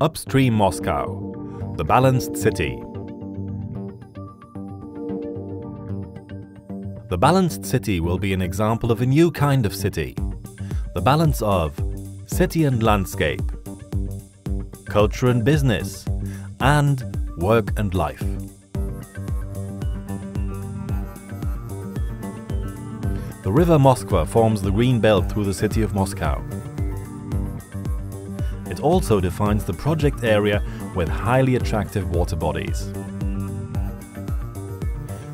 Upstream Moscow, the balanced city. The balanced city will be an example of a new kind of city. The balance of city and landscape, culture and business, and work and life. The river Moskva forms the green belt through the city of Moscow. Also defines the project area with highly attractive water bodies.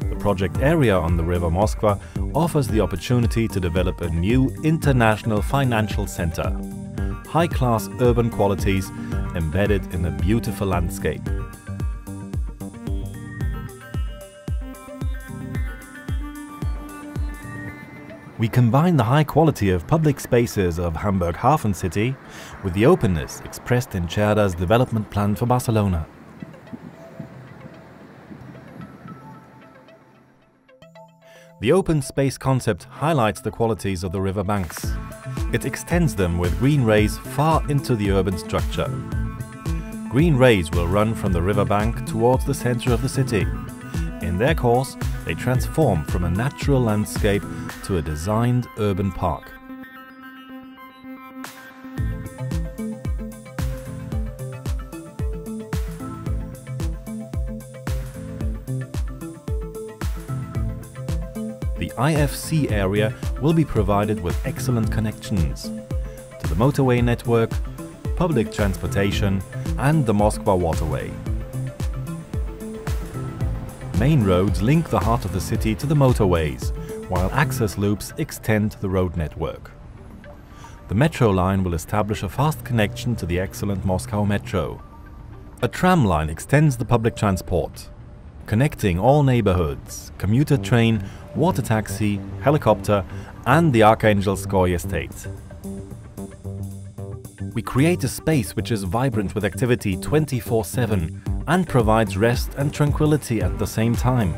The project area on the river Moskva offers the opportunity to develop a new international financial center, high-class urban qualities embedded in a beautiful landscape. We combine the high quality of public spaces of Hamburg Hafen City with the openness expressed in Cerda's development plan for Barcelona. The open space concept highlights the qualities of the river banks. It extends them with green rays far into the urban structure. Green rays will run from the riverbank towards the center of the city. In their course, they transform from a natural landscape to a designed urban park. The IFC area will be provided with excellent connections to the motorway network, public transportation and the Moskva waterway. Main roads link the heart of the city to the motorways, while access loops extend the road network. The metro line will establish a fast connection to the excellent Moscow Metro. A tram line extends the public transport, connecting all neighborhoods, commuter train, water taxi, helicopter and the Arkhangelskoye estate. We create a space which is vibrant with activity 24-7 and provides rest and tranquility at the same time.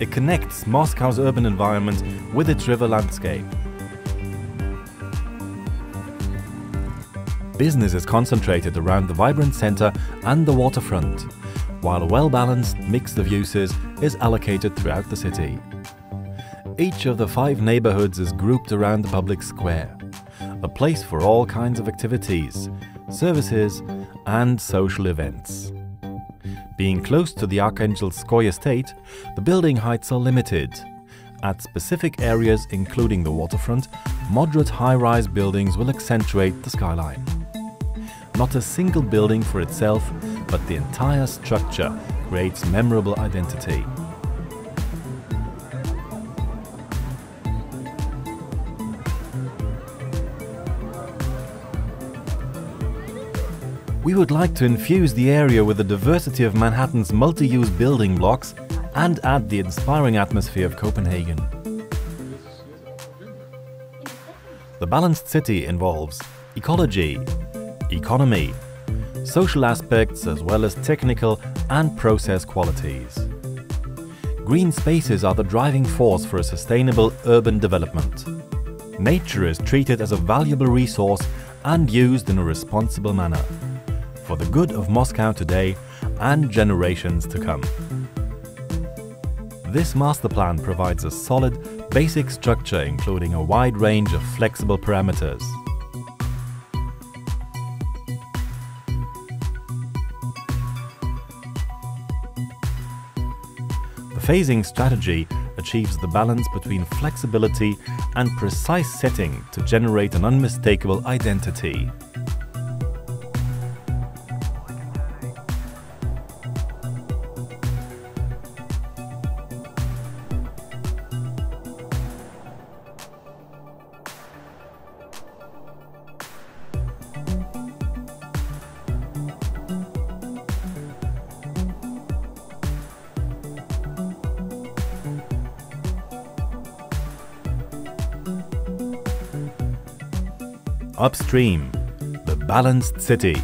It connects Moscow's urban environment with its river landscape. Business is concentrated around the vibrant center and the waterfront, while a well-balanced mix of uses is allocated throughout the city. Each of the five neighborhoods is grouped around the public square, a place for all kinds of activities, services and social events. Being close to the Arkhangelskoye estate, the building heights are limited. At specific areas including the waterfront, moderate high-rise buildings will accentuate the skyline. Not a single building for itself, but the entire structure creates memorable identity. We would like to infuse the area with the diversity of Manhattan's multi-use building blocks and add the inspiring atmosphere of Copenhagen. The balanced city involves ecology, economy, social aspects as well as technical and process qualities. Green spaces are the driving force for a sustainable urban development. Nature is treated as a valuable resource and used in a responsible manner for the good of Moscow today and generations to come. This master plan provides a solid, basic structure including a wide range of flexible parameters. The phasing strategy achieves the balance between flexibility and precise setting to generate an unmistakable identity. Upstream, the balanced city.